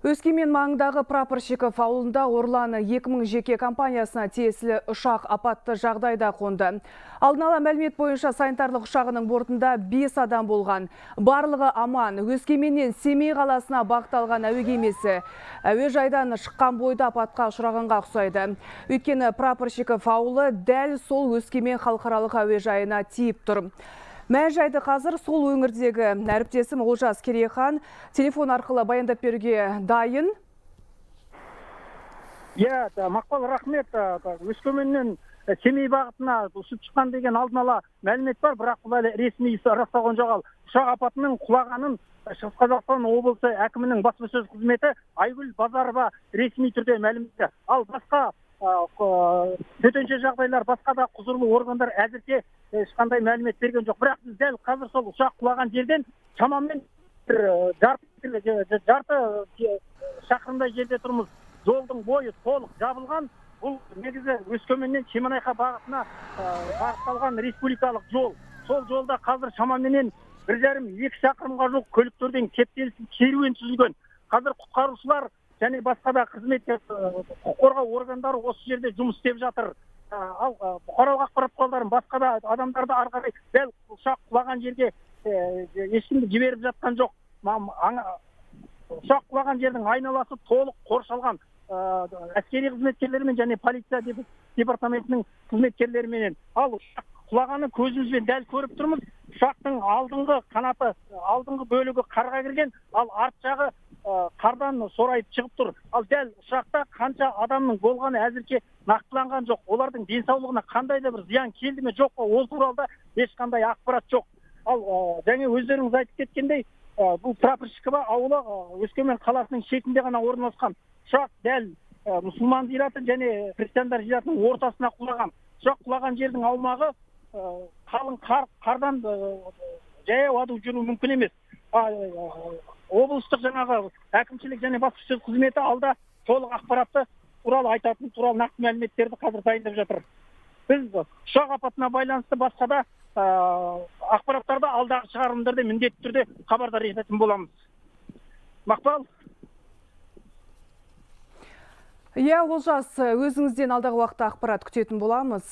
Өскемен маңындағы Прапорщиков ауылында Орланы 2000 жеке компаниясына тиесілі ұшақ апатты жағдайда қонды. Алдын ала мәлімет бойынша санитарлық ұшағының бортында 5 адам болған. Барлығы аман. Өскеменнен Семей қаласына бағытталған әуе кемесі әуежайдан шыққан бойда апатқа ұшырағанға ұқсайды. Өйткені Прапорщиков ауылы дәл сол Өскемен халықаралық әуежайына тиіп тұр. Мән жайды қазір сол өңірдегі әріптесім Олжас Керейхан телефон арқылы баяндап беруге дайын. Иә, Мақпал рахмет. Өскеменнен Семей бағытына ұшып шыққан деген алдын ала мәлімет бар, бірақ бұл әлі ресми расталған жоқ ал. Ұшақ апатының құлағанын Шығыс Қазақстан облысы әкімінің баспасөз қызметі Айгүл Базарова ресми түрде мәлімдеді. Ал басқа төтенше жағдайлар басқа да құзырлы органдар әзірге ешқандай мәлімет берген жоқ. бірақ біз дәл қазір сол ұшақ құлаған жерден шамамен бір жарты жарты шақырымдай жерде тұрмыз. Жолдың бойы толық жабылған. Бұл негізі өскеменнен шемонайха бағытына бағытталған республикалық жол. Сол жолда қазір шамаменен бір жарым екі шақырымға жуық көліктерден кептелісіп керуен түзілген. Қазір құтқарушылар және басқа да қызмет құқық қорғау органдары осы жерде жұмыс істеп жатыр. Ал бұқаралық ақпарат құралдарын басқа да адамдарды ары қарай дәл ұшақ құлаған жерге ешкімді жіберіп жатқан жоқ. Ұшақ құлаған жердің айналасы толық қоршалған. Әскери қызметкерлермен және полиция департаментінің қызметкерлеріменен. Ал ұшақ құлағаны көзімізбен дәл көріп тұрмыз. Ұшақтың алдыңғы қанаты алдыңғы бөлігі қарға кірген. Ал арт жағы қардан сорайып шығып тұр. Ал дәл ұшақта қанша адамның болғаны әзірге нақтыланған жоқ. Олардың денсаулығына қандай да бір зиян келді ме жоқ па ол туралы ешқандай ақпарат жоқ. Ал және өздеріңіз айтып кеткендей бұл прапорщиково ауылы өскемен қаласының шетінде ғана орналасқан. Ұшақ дәл мұсылман зираты және христиандар зиратының ортасына құлаған. Ұшақ құлаған жердің аумағы қалың қар қардан жаяу адым жүру мүмкін емес. Облыстық жаңағы әкімшілік және баспасөз қызметі алда толық ақпаратты туралы айтатын туралы нақты мәліметтерді қазір дайындап жатыр. Біз ұшақ апатына байланысты басқа да ақпараттарды алдағы шығарылымдарда міндетті түрде хабардар ететін боламыз. Мақпал? Иә олжас өзіңізден алдағы уақытта ақпарат күтетін боламыз.